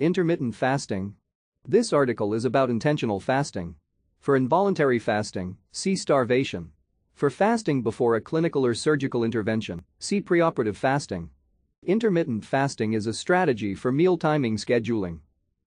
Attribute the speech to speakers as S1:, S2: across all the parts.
S1: Intermittent fasting. This article is about intentional fasting. For involuntary fasting, see starvation. For fasting before a clinical or surgical intervention, see preoperative fasting. Intermittent fasting is a strategy for meal timing scheduling.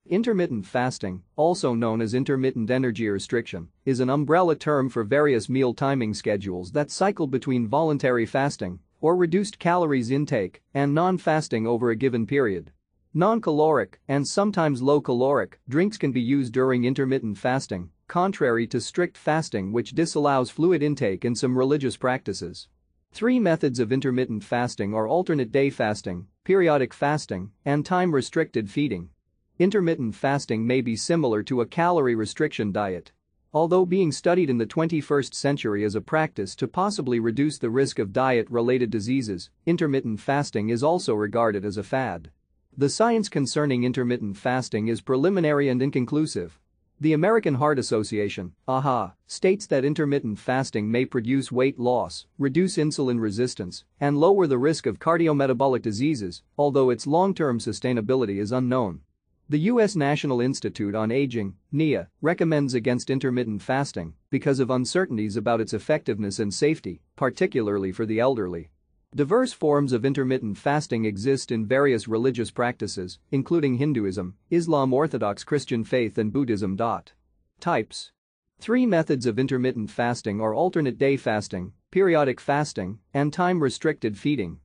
S1: Intermittent fasting, also known as intermittent energy restriction, is an umbrella term for various meal timing schedules that cycle between voluntary fasting or reduced calories intake and non-fasting over a given period. Non-caloric and sometimes low-caloric drinks can be used during intermittent fasting, contrary to strict fasting which disallows fluid intake in some religious practices. Three methods of intermittent fasting are alternate day fasting, periodic fasting, and time-restricted feeding. Intermittent fasting may be similar to a calorie restriction diet. Although being studied in the 21st century as a practice to possibly reduce the risk of diet-related diseases, intermittent fasting is also regarded as a fad. The science concerning intermittent fasting is preliminary and inconclusive. The American Heart Association, AHA, states that intermittent fasting may produce weight loss, reduce insulin resistance, and lower the risk of cardiometabolic diseases, although its long-term sustainability is unknown. The U.S. National Institute on Aging, NIA, recommends against intermittent fasting because of uncertainties about its effectiveness and safety, particularly for the elderly. Diverse forms of intermittent fasting exist in various religious practices, including Hinduism, Islam Orthodox Christian faith and Buddhism. Types Three methods of intermittent fasting are alternate day fasting, periodic fasting, and time-restricted feeding.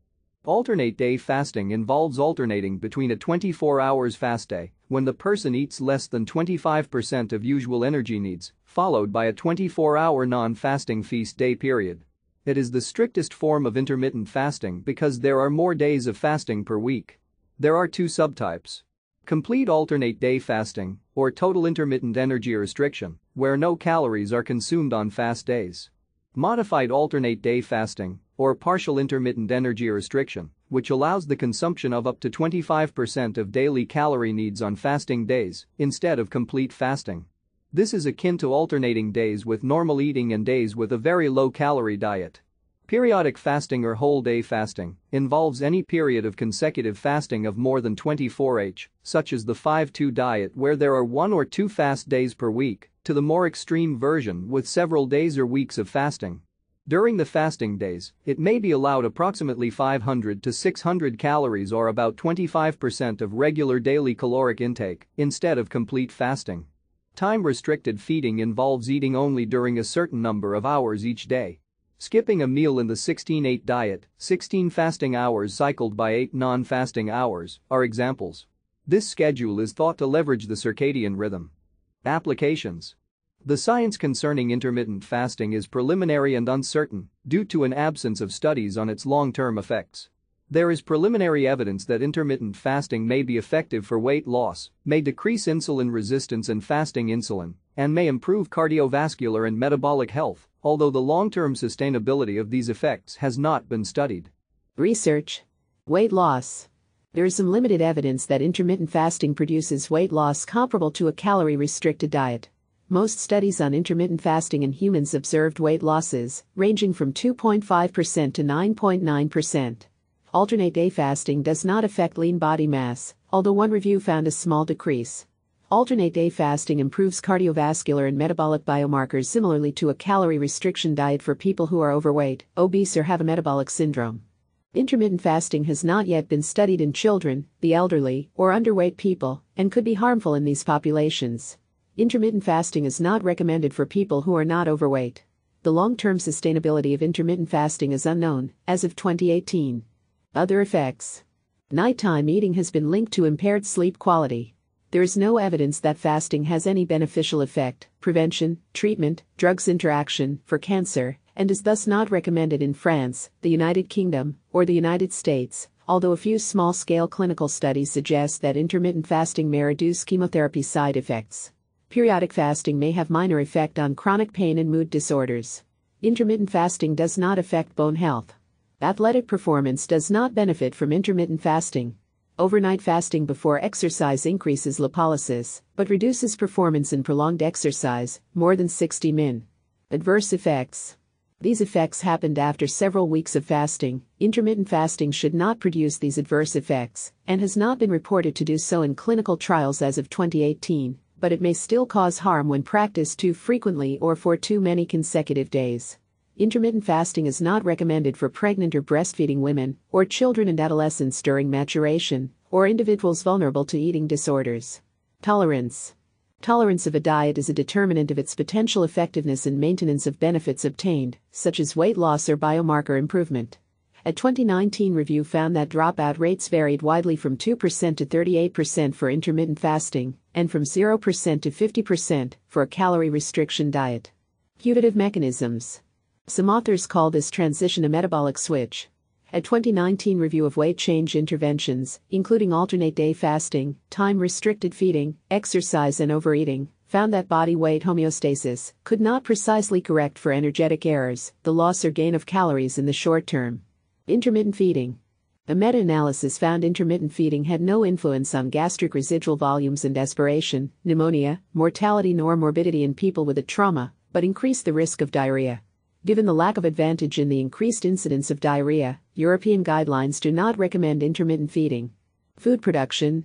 S1: Alternate day fasting involves alternating between a 24 hours fast day, when the person eats less than 25% of usual energy needs, followed by a 24-hour non-fasting feast day period. It is the strictest form of intermittent fasting because there are more days of fasting per week. There are two subtypes. Complete alternate day fasting, or total intermittent energy restriction, where no calories are consumed on fast days. Modified alternate day fasting, or partial intermittent energy restriction, which allows the consumption of up to 25% of daily calorie needs on fasting days instead of complete fasting. This is akin to alternating days with normal eating and days with a very low-calorie diet. Periodic fasting or whole day fasting involves any period of consecutive fasting of more than 24h, such as the 5-2 diet where there are one or two fast days per week, to the more extreme version with several days or weeks of fasting. During the fasting days, it may be allowed approximately 500 to 600 calories or about 25% of regular daily caloric intake instead of complete fasting. Time-restricted feeding involves eating only during a certain number of hours each day. Skipping a meal in the 16-8 diet, 16 fasting hours cycled by 8 non-fasting hours, are examples. This schedule is thought to leverage the circadian rhythm. Applications The science concerning intermittent fasting is preliminary and uncertain due to an absence of studies on its long-term effects. There is preliminary evidence that intermittent fasting may be effective for weight loss, may decrease insulin resistance and fasting insulin, and may improve cardiovascular and metabolic health, although the long-term sustainability of these effects has not been studied.
S2: Research Weight loss. There is some limited evidence that intermittent fasting produces weight loss comparable to a calorie restricted diet. Most studies on intermittent fasting in humans observed weight losses ranging from 2.5% to 9.9%. Alternate day fasting does not affect lean body mass, although one review found a small decrease. Alternate day fasting improves cardiovascular and metabolic biomarkers similarly to a calorie restriction diet for people who are overweight, obese, or have a metabolic syndrome. Intermittent fasting has not yet been studied in children, the elderly, or underweight people, and could be harmful in these populations. Intermittent fasting is not recommended for people who are not overweight. The long term sustainability of intermittent fasting is unknown, as of 2018. Other effects Nighttime eating has been linked to impaired sleep quality. There is no evidence that fasting has any beneficial effect, prevention, treatment, drugs interaction for cancer, and is thus not recommended in France, the United Kingdom, or the United States, although a few small scale clinical studies suggest that intermittent fasting may reduce chemotherapy side effects. Periodic fasting may have minor effect on chronic pain and mood disorders. Intermittent fasting does not affect bone health. Athletic performance does not benefit from intermittent fasting. Overnight fasting before exercise increases lipolysis, but reduces performance in prolonged exercise, more than 60 min. Adverse effects These effects happened after several weeks of fasting. Intermittent fasting should not produce these adverse effects and has not been reported to do so in clinical trials as of 2018, but it may still cause harm when practiced too frequently or for too many consecutive days. Intermittent fasting is not recommended for pregnant or breastfeeding women or children and adolescents during maturation or individuals vulnerable to eating disorders. Tolerance Tolerance of a diet is a determinant of its potential effectiveness in maintenance of benefits obtained, such as weight loss or biomarker improvement. A 2019 review found that dropout rates varied widely from 2% to 38% for intermittent fasting and from 0% to 50% for a calorie restriction diet. Putative mechanisms. Some authors call this transition a metabolic switch, a 2019 review of weight change interventions, including alternate day fasting, time restricted feeding, exercise, and overeating, found that body weight homeostasis could not precisely correct for energetic errors, the loss or gain of calories in the short term. Intermittent feeding. A meta analysis found intermittent feeding had no influence on gastric residual volumes and aspiration, pneumonia, mortality, nor morbidity in people with a trauma, but increased the risk of diarrhea. Given the lack of advantage in the increased incidence of diarrhea, European guidelines do not recommend intermittent feeding. Food production.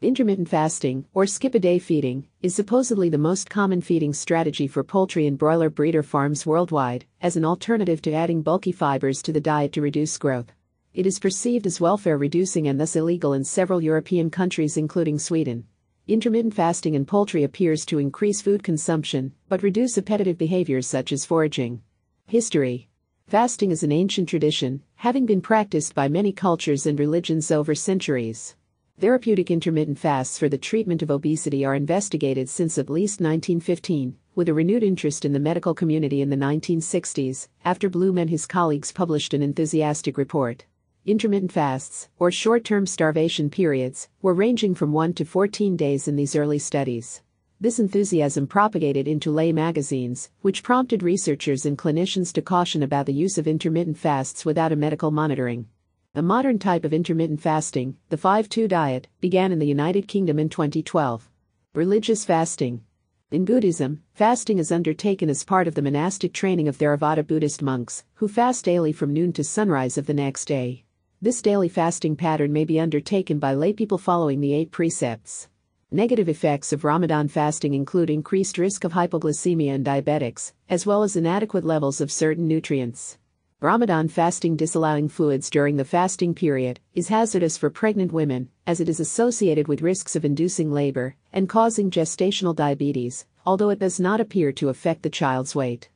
S2: Intermittent fasting, or skip a day feeding, is supposedly the most common feeding strategy for poultry and broiler breeder farms worldwide, as an alternative to adding bulky fibers to the diet to reduce growth. It is perceived as welfare reducing and thus illegal in several European countries, including Sweden. Intermittent fasting in poultry appears to increase food consumption, but reduce appetitive behaviors such as foraging. History Fasting is an ancient tradition, having been practiced by many cultures and religions over centuries. Therapeutic intermittent fasts for the treatment of obesity are investigated since at least 1915, with a renewed interest in the medical community in the 1960s, after Bloom and his colleagues published an enthusiastic report. Intermittent fasts, or short term starvation periods, were ranging from 1 to 14 days in these early studies. This enthusiasm propagated into lay magazines, which prompted researchers and clinicians to caution about the use of intermittent fasts without a medical monitoring. A modern type of intermittent fasting, the 5 2 diet, began in the United Kingdom in 2012. Religious fasting. In Buddhism, fasting is undertaken as part of the monastic training of Theravada Buddhist monks, who fast daily from noon to sunrise of the next day. This daily fasting pattern may be undertaken by laypeople following the eight precepts. Negative effects of Ramadan fasting include increased risk of hypoglycemia in diabetics, as well as inadequate levels of certain nutrients. Ramadan fasting disallowing fluids during the fasting period is hazardous for pregnant women, as it is associated with risks of inducing labor and causing gestational diabetes, although it does not appear to affect the child's weight.